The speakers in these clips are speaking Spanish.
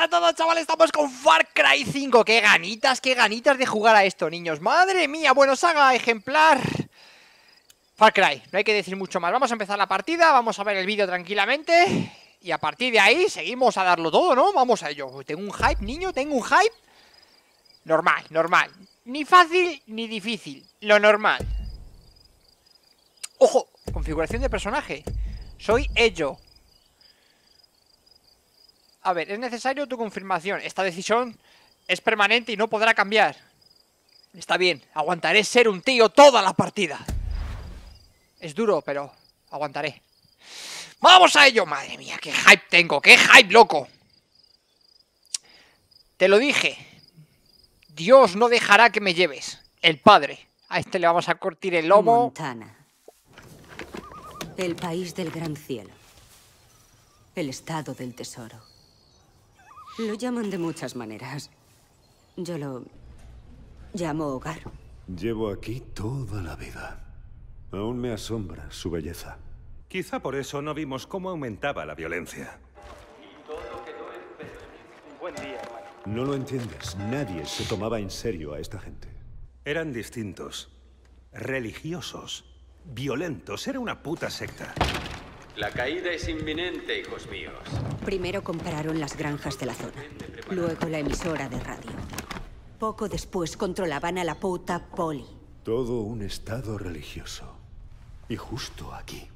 a todos, chavales, estamos con Far Cry 5 Qué ganitas, qué ganitas de jugar a esto, niños. Madre mía, bueno, saga ejemplar. Far Cry, no hay que decir mucho más. Vamos a empezar la partida, vamos a ver el vídeo tranquilamente. Y a partir de ahí seguimos a darlo todo, ¿no? Vamos a ello. Tengo un hype, niño, tengo un hype. Normal, normal. Ni fácil ni difícil, lo normal. Ojo, configuración de personaje. Soy ello a ver, es necesario tu confirmación. Esta decisión es permanente y no podrá cambiar. Está bien, aguantaré ser un tío toda la partida. Es duro, pero aguantaré. ¡Vamos a ello! Madre mía, qué hype tengo, qué hype, loco. Te lo dije. Dios no dejará que me lleves. El padre. A este le vamos a cortar el lomo. Montana. El país del gran cielo. El estado del tesoro. Lo llaman de muchas maneras. Yo lo llamo hogar. Llevo aquí toda la vida. Aún me asombra su belleza. Quizá por eso no vimos cómo aumentaba la violencia. No lo entiendes. Nadie se tomaba en serio a esta gente. Eran distintos. Religiosos. Violentos. Era una puta secta. La caída es inminente, hijos míos. Primero compraron las granjas de la zona. Luego la emisora de radio. Poco después controlaban a la puta poli. Todo un estado religioso. Y justo aquí.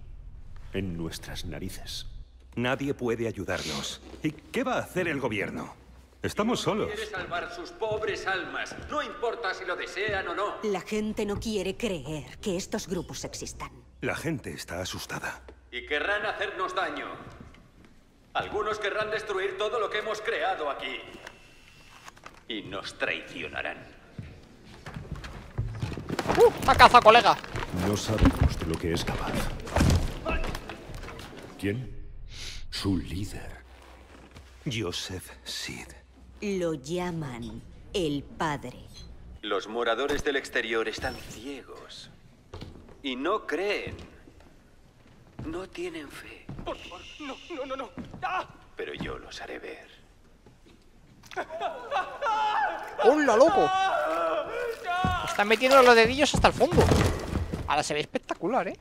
En nuestras narices. Nadie puede ayudarnos. ¿Y qué va a hacer el gobierno? Estamos solos. Quiere salvar sus pobres almas. No importa si lo desean o no. La gente no quiere creer que estos grupos existan. La gente está asustada. Y querrán hacernos daño. Algunos querrán destruir todo lo que hemos creado aquí. Y nos traicionarán. ¡Uh! ¡A caza, colega! No sabemos de lo que es capaz. ¿Quién? Su líder. Joseph Sid. Lo llaman el padre. Los moradores del exterior están ciegos. Y no creen. No tienen fe. Por favor, no, no, no, no. ¡Ah! Pero yo los haré ver. ¡Hola, loco! Están metiendo los dedillos hasta el fondo. Ahora se ve espectacular, ¿eh?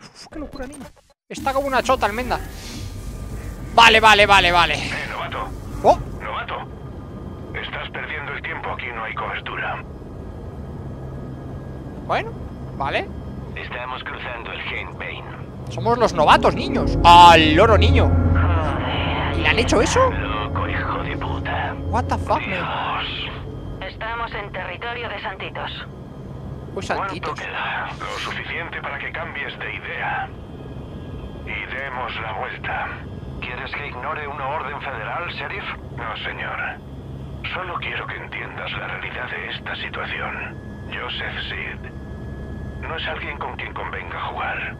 Uf, qué locura, niño. Está como una chota, almenda. Vale, vale, vale, vale. Eh, novato. ¡Oh! Novato. Estás perdiendo el tiempo, aquí no hay cobertura. Bueno, vale. Estamos cruzando el Gen Pain. Somos los novatos, niños. ¡Al loro, niño! ¿Y le han hecho eso? Loco, hijo de puta. What the fuck, man? Estamos en territorio de Santitos. Pues ¿Cuánto santitos. queda? Lo suficiente para que cambies de idea. Y demos la vuelta. ¿Quieres que ignore una orden federal, sheriff? No, señor. Solo quiero que entiendas la realidad de esta situación. Joseph Seed no es alguien con quien convenga jugar.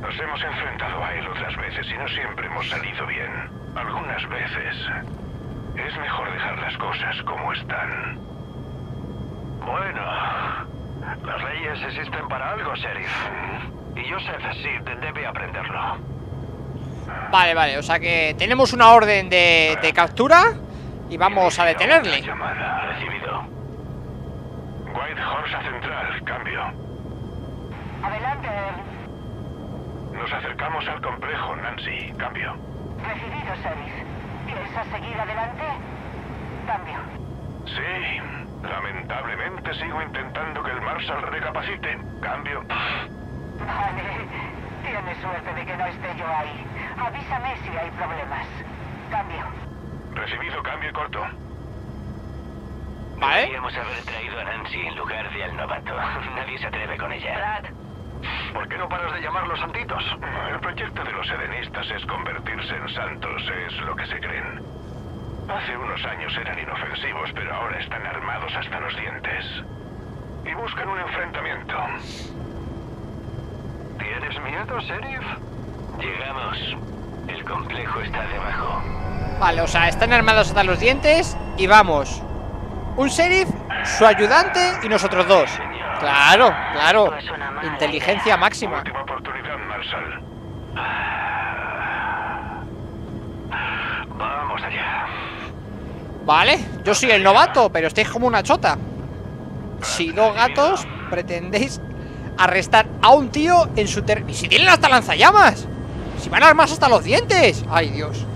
Nos hemos enfrentado a él otras veces y no siempre hemos salido bien. Algunas veces es mejor dejar las cosas como están. Bueno, las leyes existen para algo, sheriff. Y Joseph Seed debe aprenderlo. Vale, vale, o sea que tenemos una orden de, de captura y vamos a detenerle. Llamada. Recibido. White Horse Central. Cambio. Adelante. Nos acercamos al complejo, Nancy. Cambio. Recibido, Sheriff. ¿Piensas seguir adelante? Cambio. Sí. Lamentablemente sigo intentando que el Marshal recapacite. Cambio. Vale. Tienes suerte de que no esté yo ahí. Avísame si hay problemas. Cambio. Recibido cambio y corto. Vale. Deberíamos haber traído a Nancy en lugar de al novato. Nadie se atreve con ella. Brad. ¿Por qué no paras de llamarlos santitos? El proyecto de los edenistas es convertirse en santos, es lo que se creen. Hace unos años eran inofensivos, pero ahora están armados hasta los dientes. Y buscan un enfrentamiento. ¿Tienes miedo, Sheriff? Llegamos. El complejo está debajo. Vale, o sea, están armados hasta los dientes y vamos. Un sheriff, su ayudante y nosotros dos. Claro, claro. Inteligencia máxima. Última oportunidad, ah. Vamos allá. Vale, yo soy el novato, pero estáis como una chota. Si dos gatos pretendéis arrestar a un tío en su ter... ¡Y si tienen hasta lanzallamas! ¡Si van armas hasta los dientes! ¡Ay, Dios!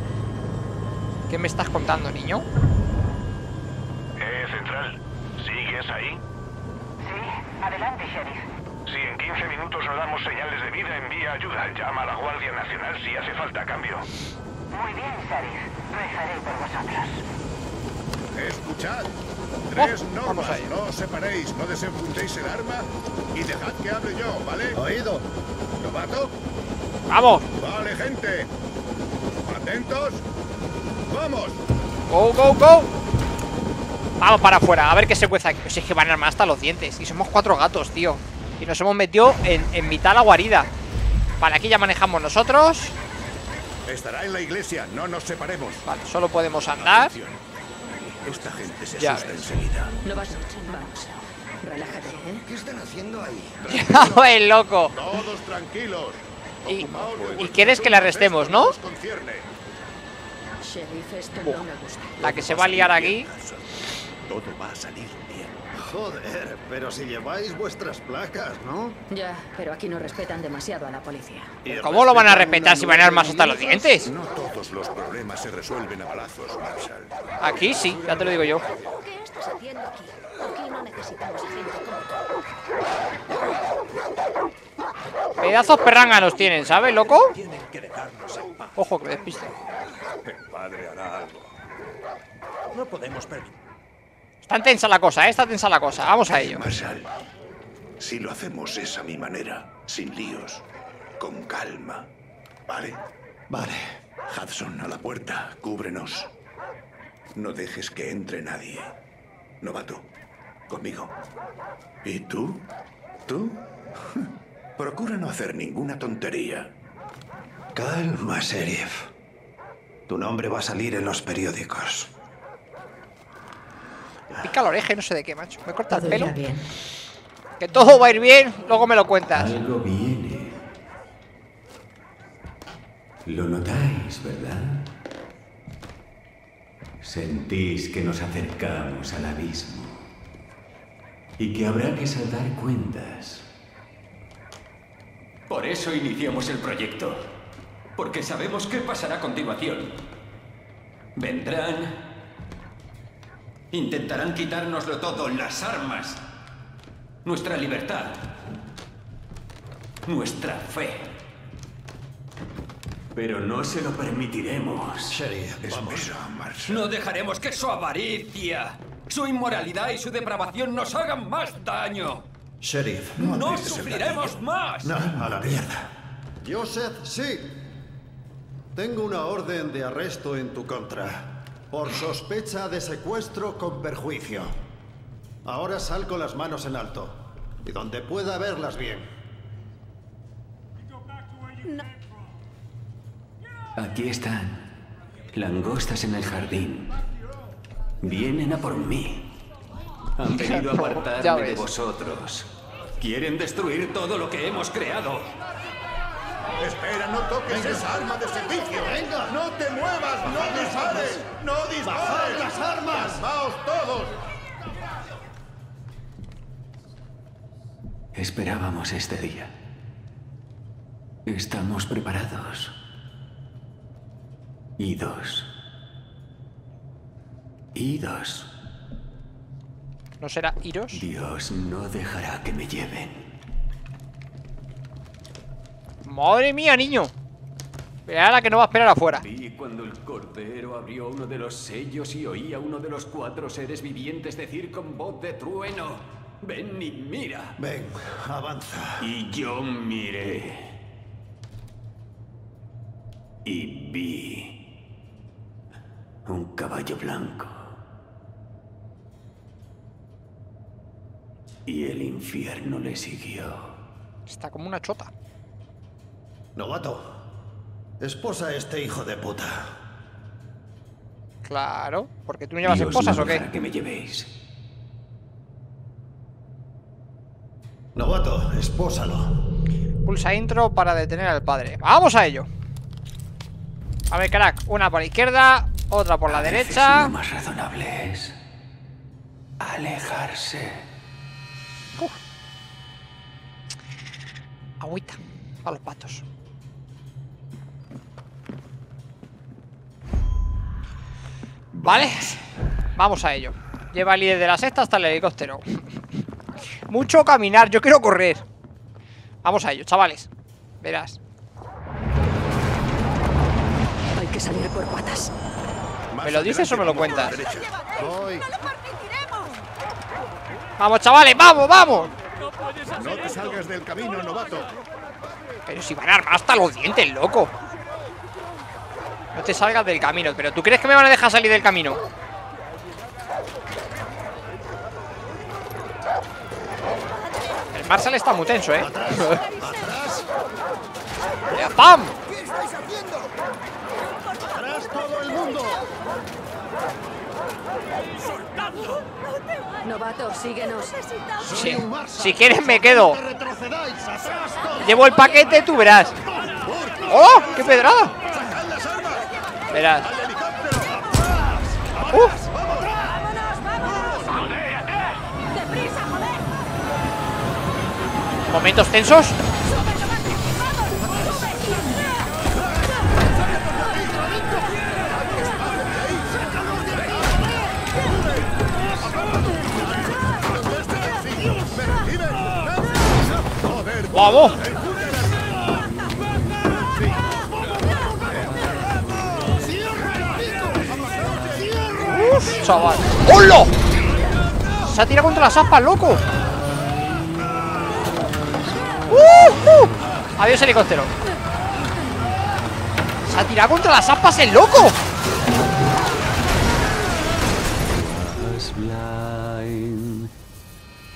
¿Qué me estás contando, niño? Eh, Central, ¿sigues ahí? Sí, adelante, Sheriff. Si en 15 minutos no damos señales de vida, envía ayuda. Llama a la Guardia Nacional si hace falta cambio. Muy bien, sheriff. Rezaré por vosotros. Escuchad. Tres Oh, normas. No os separéis, no desenfundéis el arma y dejad que hable yo, ¿vale? Oído. ¿Novato? ¡Vamos! Vale, gente. ¿Atentos? ¡Vamos! ¡Go, go, go! Vamos para afuera, a ver qué se cueza aquí. Si es que van armados hasta los dientes. Y somos cuatro gatos, tío. Y nos hemos metido en, en mitad de la guarida. Vale, aquí ya manejamos nosotros. Estará en la iglesia, no nos separemos. Vale, solo podemos andar. Atención. Esta gente se Ya asusta ves. enseguida. No vas Vamos. Relájate, ¿eh? ¿Qué están haciendo ahí? ¡El loco! Todos tranquilos. Y- y quieres que la arrestemos, ¿no? La que se va a liar aquí. Todo va a salir. Joder, pero si lleváis vuestras placas, ¿no? Ya, pero aquí no respetan demasiado a la policía. Y ¿Cómo lo van a respetar si van armas hasta los dientes? No todos los problemas se resuelven a balazos, Marshall. Aquí sí, ya te lo digo yo. ¿Qué estás haciendo aquí? Aquí no necesitamos gente como tú. Pedazos perránganos tienen, ¿sabes, loco? Ojo, que me despiste. El padre hará algo. No podemos permitir. Está tensa la cosa, ¿eh? Está tensa la cosa. Vamos a ello. Marshall, si lo hacemos es a mi manera, sin líos, con calma, ¿vale? Vale. Hudson, a la puerta, cúbrenos. No dejes que entre nadie. Novato, conmigo. ¿Y tú? ¿Tú? Procura no hacer ninguna tontería. Calma, sheriff. Tu nombre va a salir en los periódicos. Pica la oreja y no sé de qué, macho. Me corta el pelo. bien. Que todo va a ir bien, luego me lo cuentas. Algo viene. Lo notáis, ¿verdad? Sentís que nos acercamos al abismo. Y que habrá que saldar cuentas. Por eso iniciamos el proyecto. Porque sabemos qué pasará a continuación. Vendrán. Intentarán quitárnoslo todo, las armas. Nuestra libertad. Nuestra fe. Pero no se lo permitiremos. Sheriff, vamos. No dejaremos que su avaricia, su inmoralidad y su depravación nos hagan más daño. Sheriff. No el sufriremos más. No, a la mierda. Joseph, sí. Tengo una orden de arresto en tu contra. Por sospecha de secuestro con perjuicio. Ahora sal con las manos en alto. Y donde pueda verlas bien. Aquí están. Langostas en el jardín. Vienen a por mí. Han venido a apartarme de vosotros. Quieren destruir todo lo que hemos creado. Espera, no toques esa arma de servicio. ¡Venga! ¡No te muevas! ¡No dispares! ¡No dispares! ¡Bajad las armas! ¡Calmaos todos! Esperábamos este día. Estamos preparados. Idos. Idos. ¿No será iros? Dios no dejará que me lleven. Madre mía, niño. Verá la que no va a esperar afuera. Vi cuando el cordero abrió uno de los sellos y oí a uno de los cuatro seres vivientes decir con voz de trueno: Ven y mira. Ven, avanza. Y yo miré. Y vi un caballo blanco. Y el infierno le siguió. Está como una chota. Novato. Esposa a este hijo de puta. Claro. Porque tú no llevas Dios esposas o qué? que me llevéis. Novato, espósalo. Pulsa intro para detener al padre. ¡Vamos a ello! A ver, crack. Una por la izquierda, Otra por la A veces derecha. Lo más razonable es alejarse. Agüita. A los patos. Vale. Vamos a ello. Lleva el líder de la sexta hasta el helicóptero. Mucho caminar, yo quiero correr. Vamos a ello, chavales. Verás. Hay que salir por patas. ¿Me lo dices o me lo cuentas? Voy. Vamos, chavales, vamos, vamos. No te salgas del camino, novato. Pero si van a armar hasta los dientes, loco. No te salgas del camino. ¿Pero tú crees que me van a dejar salir del camino? El Marshall está muy tenso, ¿eh? ¡Ya, ¡Pam! ¡Atrás todo el mundo! Novato, síguenos. Si, si quieres me quedo. Llevo el paquete, tú verás. ¡Oh! ¡Qué pedrada! Verás. ¡Uf! Momentos tensos. ¡Vamos! Chaval! ¡Hola! Se ha tirado contra las aspas, loco. ¡Uh, uh! Adiós, helicóptero. Se ha tirado contra las aspas, el loco.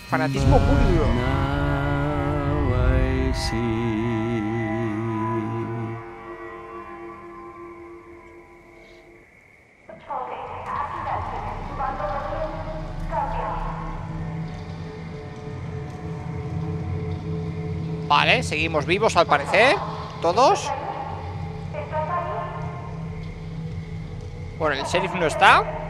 Fanatismo puro. Seguimos vivos al parecer. Todos. Bueno, el sheriff no está.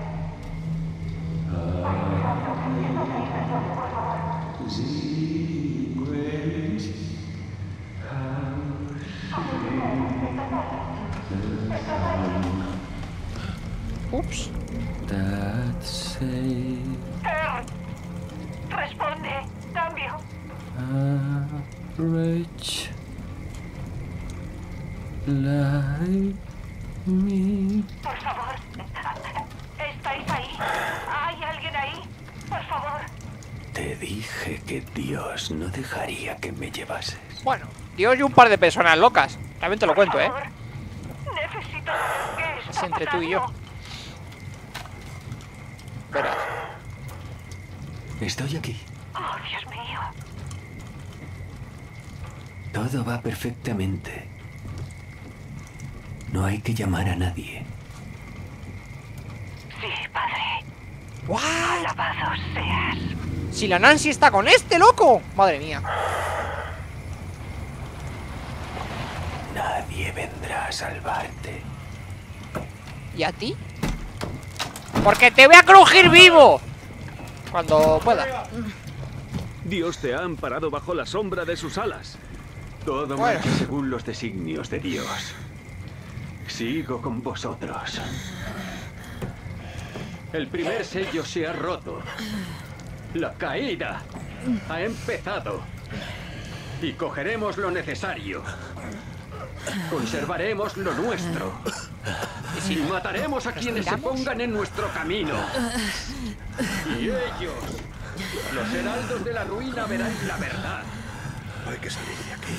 Te dije que Dios no dejaría que me llevases. Bueno, Dios y un par de personas locas. También te lo cuento, ¿eh? Necesito que Es está entre tú y yo. Verás. Estoy aquí. Oh, Dios mío. Todo va perfectamente. No hay que llamar a nadie. Sí, padre. ¿What? Alabado seas. Si la Nancy está con este, loco. Madre mía. Nadie vendrá a salvarte. ¿Y a ti? Porque te voy a crujir vivo. Cuando pueda. Dios te ha amparado bajo la sombra de sus alas. Todo Bueno. marcha según los designios de Dios. Sigo con vosotros. El primer sello se ha roto. La caída ha empezado. Y cogeremos lo necesario. Conservaremos lo nuestro. Y mataremos a quienes se pongan en nuestro camino. Y ellos, los heraldos de la ruina, verán la verdad. Hay que salir de aquí.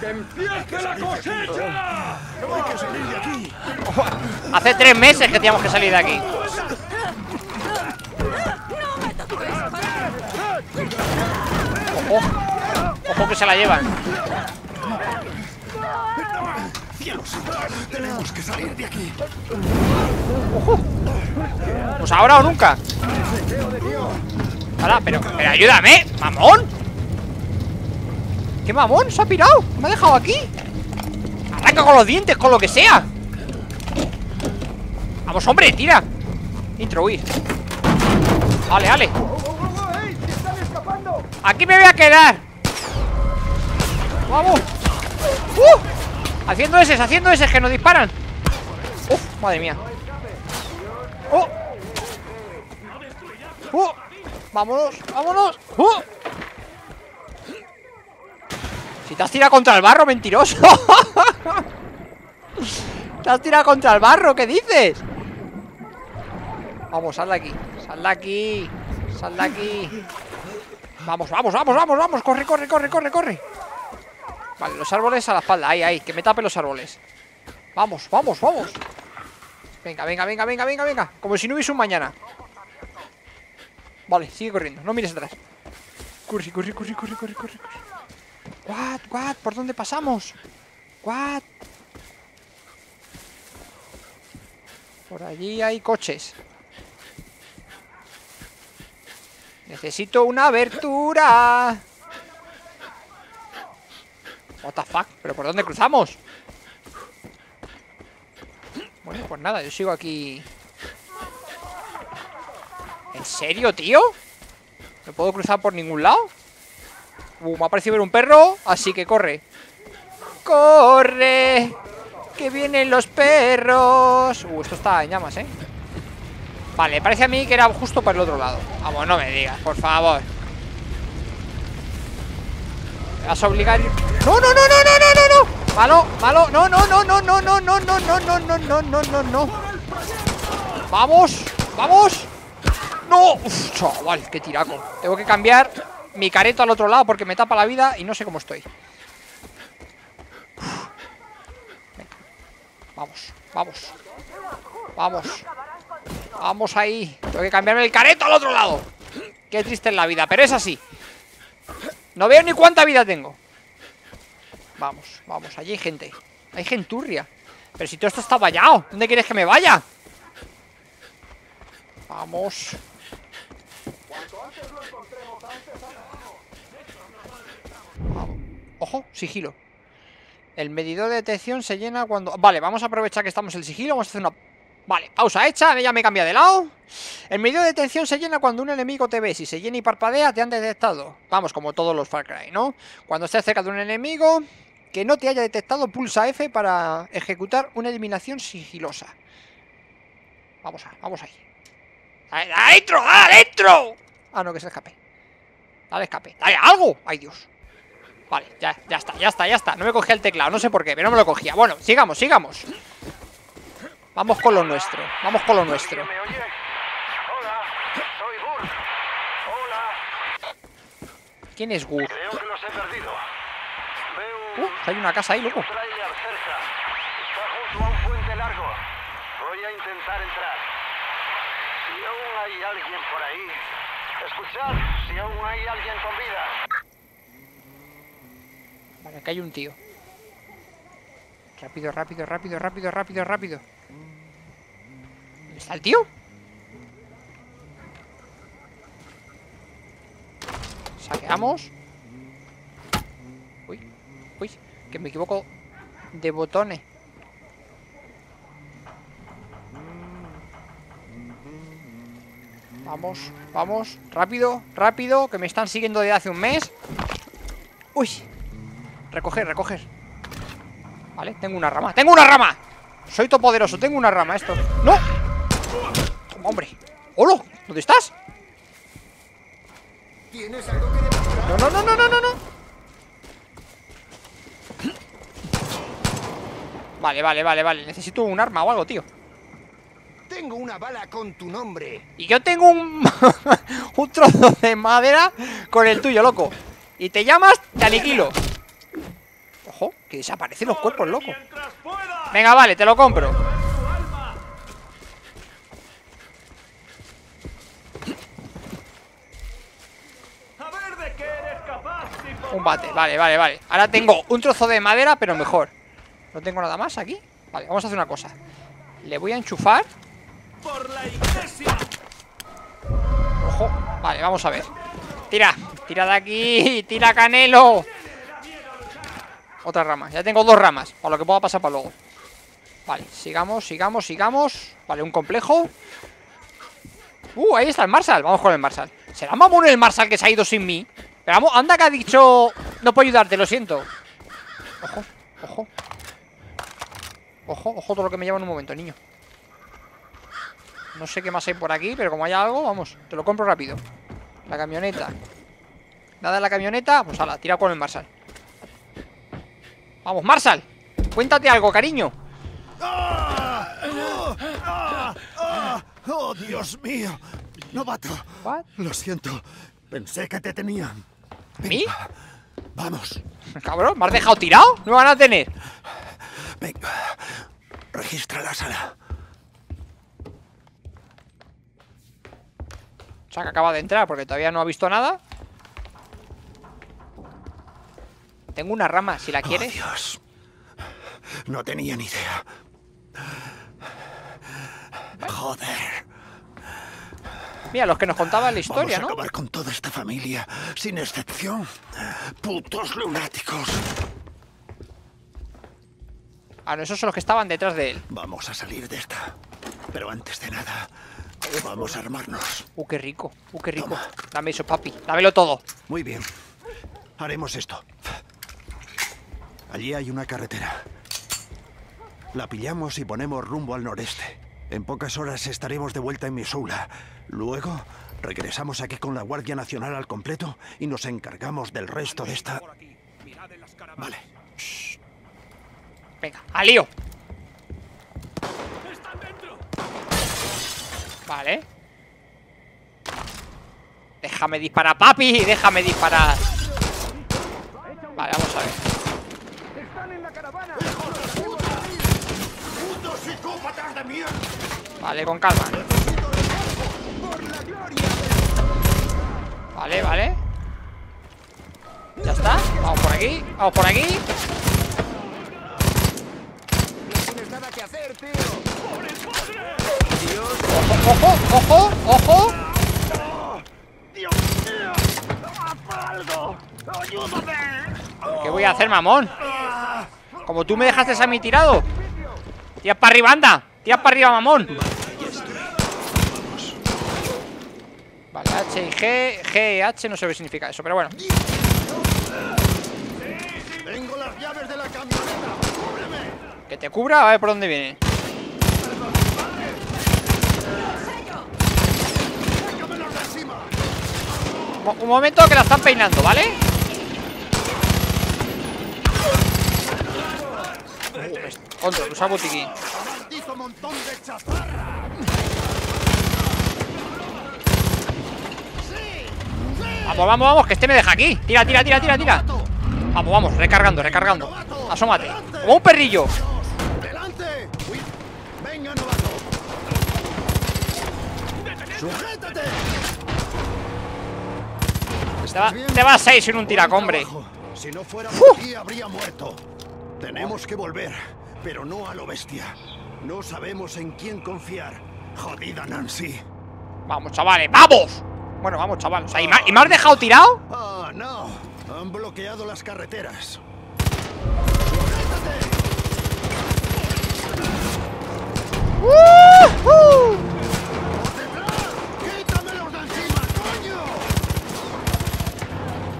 ¡Que empiece la cosecha! Hay que salir de aquí. Hace tres meses que teníamos que salir de aquí. Ojo. Ojo que se la llevan. Tenemos que salir de aquí. Pues ahora o nunca. Ahora, pero, pero ayúdame, mamón. ¿Qué mamón? Se ha pirado. Me ha dejado aquí. Arranca con los dientes, con lo que sea. Vamos, hombre, tira Intro, huir Vale, vale Aquí me voy a quedar Vamos ¡Uh! Haciendo ese, haciendo ese que nos disparan Uf, madre mía ¡Uh! ¡Uh! Vámonos, vámonos ¡Uh! Si te has tirado contra el barro, mentiroso Te has tirado contra el barro, ¿qué dices? Vamos, sal de aquí Sal de aquí Sal de aquí Vamos, vamos, vamos, vamos, vamos Corre, corre, corre, corre, corre. Vale, los árboles a la espalda Ahí, ahí, que me tape los árboles. Vamos, vamos, vamos. Venga, venga, venga, venga, venga, venga. Como si no hubiese un mañana. Vale, sigue corriendo, no mires atrás. Corre, corre, corre, corre, corre, corre What, what, ¿por dónde pasamos? What Por allí hay coches Necesito una abertura What the fuck, ¿pero por dónde cruzamos? Bueno, pues nada, yo sigo aquí ¿En serio, tío? ¿No puedo cruzar por ningún lado? Uh, me ha parecido ver un perro, así que corre ¡Corre! ¡Que vienen los perros! Uh, esto está en llamas, ¿eh? Vale, parece a mí que era justo por el otro lado Vamos, no me digas, por favor ¿Me vas a obligar? ¡No, no, no, no, no, no, no! no! Malo, malo, no, no, no, no, no, no, no, no, no, no, no, no, no, no, no ¡Vamos! ¡Vamos! ¡No! Uf, chaval, qué tiraco Tengo que cambiar mi careto al otro lado porque me tapa la vida y no sé cómo estoy Venga. Vamos, vamos Vamos Vamos ahí. Tengo que cambiarme el careto al otro lado. Qué triste es la vida, pero es así. No veo ni cuánta vida tengo. Vamos, vamos, allí hay gente. Hay genturria. Pero si todo esto está vallado ¿Dónde quieres que me vaya? Vamos. Ojo, sigilo. El medidor de detección se llena cuando... Vale, vamos a aprovechar que estamos en el sigilo Vamos a hacer una... Vale, pausa hecha, ya me cambia de lado. El medidor de detección se llena cuando un enemigo te ve. Si se llena y parpadea, te han detectado. Vamos, como todos los Far Cry, ¿no? Cuando estés cerca de un enemigo que no te haya detectado, pulsa F para ejecutar una eliminación sigilosa. Vamos a, vamos ahí. ¡Adentro! ¡Adentro! Ah, no, que se escape. Dale escape, dale algo. ¡Ay, Dios! Vale, ya, ya está, ya está, ya está. No me cogía el teclado, no sé por qué, pero no me lo cogía. Bueno, sigamos, sigamos Vamos con lo nuestro, vamos con lo nuestro ¿Quién es Gur? Creo que los he perdido. Veo Uh, hay una casa ahí, loco un tráiler cerca. Está junto a un puente largo. Voy a intentar entrar. Si aún hay alguien por ahí. Escuchad, si aún hay alguien con vida. Vale, acá hay un tío Rápido, rápido, rápido, rápido, rápido, rápido ¿Dónde está el tío? Saqueamos Uy, uy, que me equivoco de botones Vamos, vamos, rápido, rápido Que me están siguiendo desde hace un mes Uy Recoger, recoger Vale, tengo una rama ¡Tengo una rama! Soy todopoderoso, tengo una rama esto ¡No! Toma, hombre ¡Hola! ¿Dónde estás? No, no, no, no, no, no, no. Vale, vale, vale, vale. Necesito un arma o algo, tío. Tengo una bala con tu nombre. Y yo tengo un... un trozo de madera con el tuyo, loco. Y te llamas, te aniquilo Ojo, que desaparecen los cuerpos, loco. Venga, vale, te lo compro Un bate, vale, vale, vale. Ahora tengo un trozo de madera, pero mejor. No tengo nada más aquí. Vale, vamos a hacer una cosa. Le voy a enchufar. Ojo, vale, vamos a ver. Tira, tira de aquí Tira canelo. Otra rama, ya tengo dos ramas Para lo que pueda pasar para luego. Vale, sigamos, sigamos, sigamos. Vale, un complejo. Uh, ahí está el Marshall, vamos con el Marshall ¿Será mamón el Marshall que se ha ido sin mí? Pero vamos, anda que ha dicho No puedo ayudarte, lo siento Ojo, ojo Ojo, ojo todo lo que me lleva en un momento, niño No sé qué más hay por aquí Pero como haya algo, vamos, te lo compro rápido La camioneta Nada en la camioneta, pues ala, tira con el Marshall Vamos, Marshall Cuéntate algo, cariño ¡Oh, Dios mío! Novato. What? Lo siento. Pensé que te tenían. ¿Mí? Vamos. Cabrón, ¿me has dejado tirado? No me van a tener Venga. Registra la sala. O sea, que acaba de entrar porque todavía no ha visto nada Tengo una rama, si la quieres Oh, Dios. No tenía ni idea. Joder. Mira, los que nos contaban la historia, Vamos a ¿no? acabar con toda esta familia, sin excepción. Putos lunáticos. Ah, no, esos son los que estaban detrás de él Vamos a salir de esta. Pero antes de nada, vamos a armarnos. Uh, qué rico, uh, qué rico Dame eso, papi, dámelo todo Muy bien. Haremos esto. Allí hay una carretera. La pillamos y ponemos rumbo al noreste. En pocas horas estaremos de vuelta en Missoula. Luego regresamos aquí con la Guardia Nacional al completo y nos encargamos del resto de esta... Vale. Venga, al lío. Vale. Déjame disparar, papi Déjame disparar. Vale, vamos a ver. ¡Están en la caravana! ¡Putos psicópatas de mierda! Vale, con calma Vale, vale Ya está Vamos por aquí Vamos por aquí. Ojo, ojo, ojo ¡Dios mío! ¡Haz algo! ¡Ayúdame! ¿Qué voy a hacer, mamón? Como tú me dejaste a mí tirado Tira para arriba, anda. Tira para arriba, mamón. Vale, H y G G y H no sé qué significa eso, pero bueno. Tengo las llaves de la camioneta. Que te cubra, a ver por dónde viene. Un momento que la están peinando, ¿vale? Control, usa botiquín. ¡Maldito montón de chatarra! Vamos, vamos, vamos, que este me deja aquí. Tira, tira, tira, tira, tira. Vamos, vamos, recargando, recargando. Asómate. Como un perrillo. Te, va- te vas a ir sin un tiracombre. Buen trabajo. Si no fuera por ti, habría muerto. Tenemos que volver, pero no a lo bestia. No sabemos en quién confiar. Jodida Nancy. Vamos, chavales, ¡vamos! Bueno, vamos, chaval o sea, ¿y, me, y me has dejado tirado? Ah, no. Han bloqueado las carreteras. ¡Uh!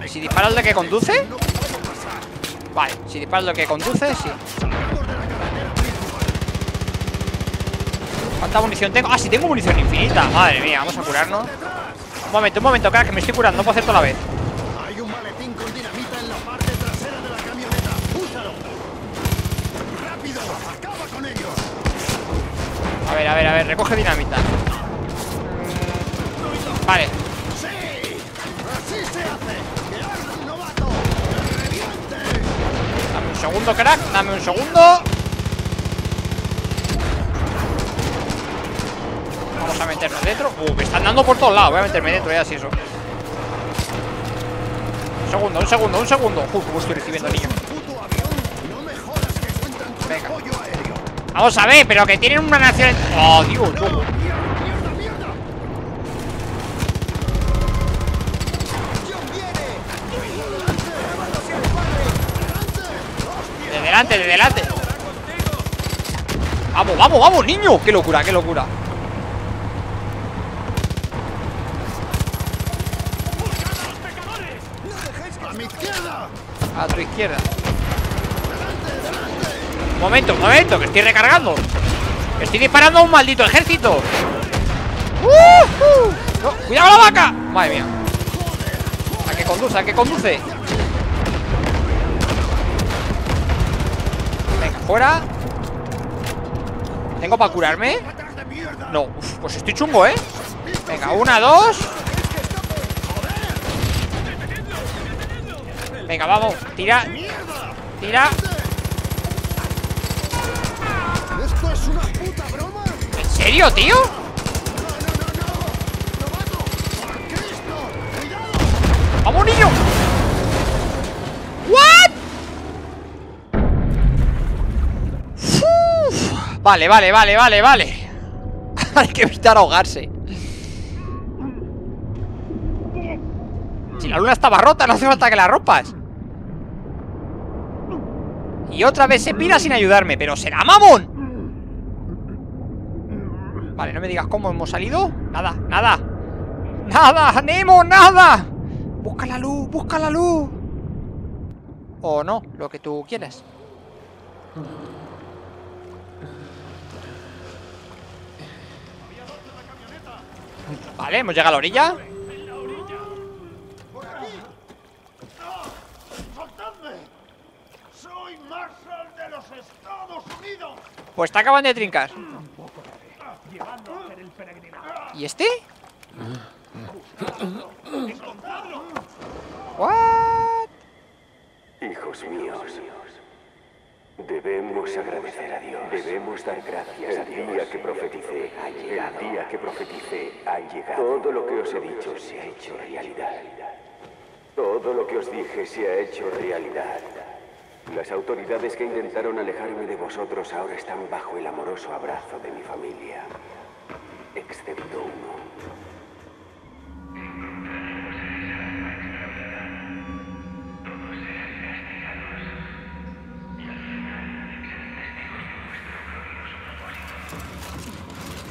Si disparas lo que conduce Vale, si disparas lo que conduce, sí ¿Cuánta munición tengo? Ah, sí, tengo munición infinita Madre mía, vamos a curarnos Un momento, un momento, crack, que me estoy curando No puedo hacer toda la vez Hay un maletín con dinamita en la parte trasera de la camioneta. ¡Úsalo! ¡Rápido! ¡Acaba con ellos! A ver, a ver, a ver, recoge dinamita Vale. ¡Que reviente! dame un segundo, crack Dame un segundo A meternos dentro Uh, me están dando por todos lados Voy a meterme dentro ya, si eso Un segundo, un segundo, un segundo Uf, cómo estoy recibiendo, niño ¡Puto avión! ¡No me jodas que cuentan con Venga. Vamos a ver, pero que tienen una nación... ¡Oh, Dios! ¡Hostia! De delante, de delante Vamos, vamos, vamos, niño Qué locura, qué locura ¡A mi izquierda! A izquierda. Momento, momento, que estoy recargando. Estoy disparando a un maldito ejército. ¡Cuidado la vaca! Madre mía. A que conduce, a que conduce. Venga, fuera. ¿Tengo para curarme? No, pues estoy chungo, ¿eh? Venga, una, dos Venga, vamos, tira Tira ¿Esto es una puta broma? ¿En serio, tío? ¡Vamos, niño! ¿What? Uf. Vale, vale, vale, vale, vale Hay que evitar ahogarse Si la luna estaba rota, no hace falta que la rompas Y otra vez se pira sin ayudarme Pero será mamón. Vale, no me digas cómo hemos salido. Nada, nada. Nada, Nemo, nada. Busca la luz, busca la luz. O no, lo que tú quieras. Vale, hemos llegado a la orilla ¡Soltadme! ¡Soy Marshall de los Estados Unidos! Pues te acaban de trincar. ¿Y este? What? Hijos míos, debemos agradecer a Dios. Debemos dar gracias a Dios. Día que profeticé ha llegado. El día que profeticé ha llegado. Todo lo que os he dicho se ha hecho realidad. Todo lo que os dije se ha hecho realidad. Las autoridades que intentaron alejarme de vosotros ahora están bajo el amoroso abrazo de mi familia. Excepto uno.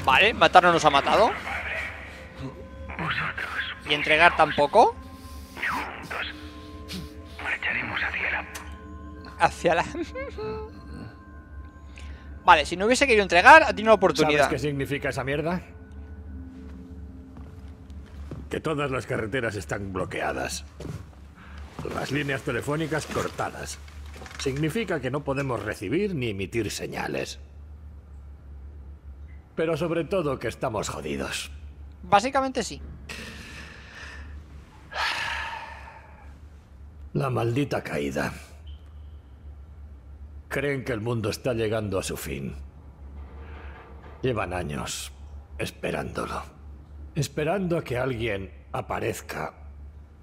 Vale, matar no nos ha matado Y entregar tampoco Hacia la... Vale, si no hubiese querido entregar, ha tenido la oportunidad ¿Sabes qué significa esa mierda? Que todas las carreteras están bloqueadas. Las líneas telefónicas cortadas. Significa que no podemos recibir ni emitir señales. Pero sobre todo que estamos jodidos. Básicamente sí La maldita caída. Creen que el mundo está llegando a su fin. Llevan años esperándolo. Esperando a que alguien aparezca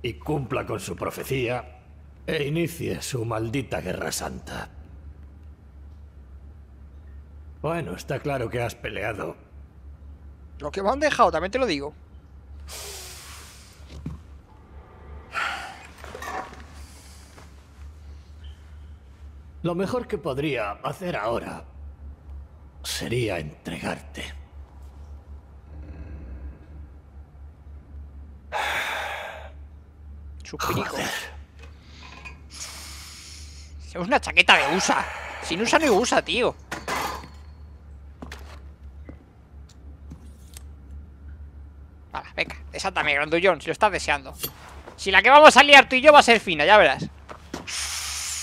y cumpla con su profecía e inicie su maldita guerra santa. Bueno, está claro que has peleado. Lo que me han dejado, también te lo digo Lo mejor que podría hacer ahora sería entregarte. Suplico. Es una chaqueta de USA. Sin USA no usa, tío. Vale, venga, desátame, grandullón, si lo estás deseando. Si la que vamos a liar tú y yo va a ser fina, ya verás.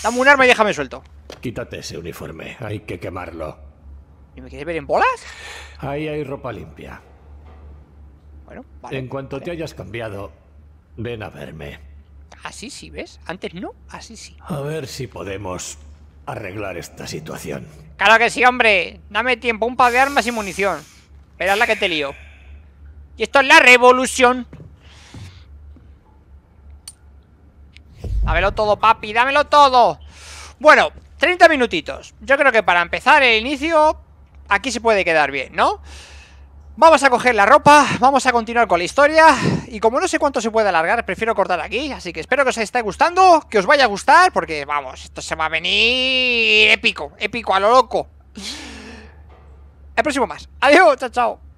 Dame un arma y déjame suelto. Quítate ese uniforme, hay que quemarlo. ¿Y me quieres ver en bolas? Ahí hay ropa limpia. Bueno, vale. en cuanto te hayas cambiado, ven a verme. Así sí, ¿ves? Antes no, así sí. A ver si podemos arreglar esta situación. Claro que sí, hombre. Dame tiempo, un par de armas y munición. Verás la que te lío. Y esto es la revolución. Dámelo todo, papi, dámelo todo. Bueno, 30 minutitos. Yo creo que para empezar el inicio, aquí se puede quedar bien, ¿no? Vamos a coger la ropa, vamos a continuar con la historia Y como no sé cuánto se puede alargar, prefiero cortar aquí Así que espero que os esté gustando, que os vaya a gustar Porque, vamos, esto se va a venir épico, épico a lo loco el próximo más. Adiós, chao, chao.